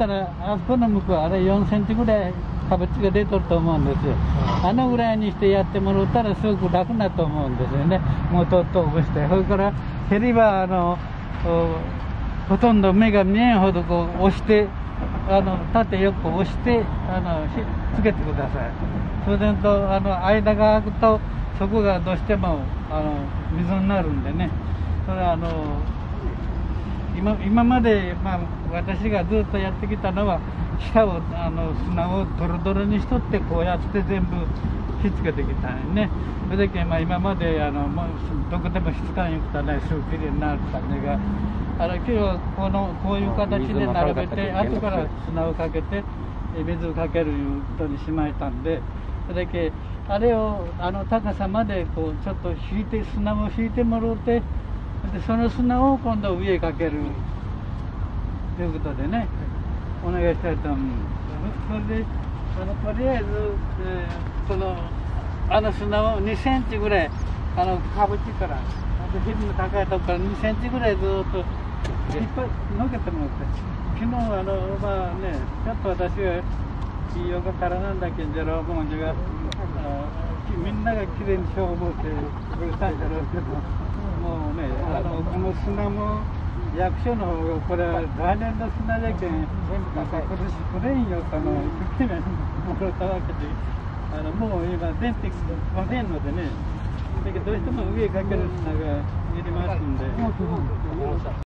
見たら、あそこの向こう、あれ4センチぐらい、かぶちが出とると思うんですよ。あのぐらいにしてやってもらったら、すごく楽だと思うんですよね。もうとっとぶして。それから、ヘリは、あの、ほとんど目が見えんほどこう押して、あの、縦横押して、あの、つけてください。そうすると、あの、間が空くと、そこがどうしても、あの、水になるんでね。それは、あの、今今まで、まあ、私がずっとやってきたのは下をあの砂をドロドロにしとってこうやって全部ひっつけてきたんね。それだけ、まあ、今まであのもうどこでも質感よくたねすぐきれいになったねがあの今日はこのこういう形で並べて後から砂をかけて水をかけることにしましたんでそれだけあれをあの高さまでこうちょっと引いて砂を引いてもらってでその砂を今度上へかけるということでね、お願いしたいと思う。それで、あのとりあえず、えー、そのあの砂を2センチぐらい、あのかぶちから、日々の高いところから2センチぐらいずっと引っ張のけてもらって、昨日あの、まあね、ちょっと私がいいよかからなんだけんじゃろう、もうじゃが、みんながきれいにしよう思ってくれたんじゃろうけど。もうね、あのこの砂も役所の方がこれは来年の砂じゃけん、今年来れんよあの一生懸命もらったわけで、あのもう今電気ませんのでね、だけどどうしても上かける砂が入りますんで。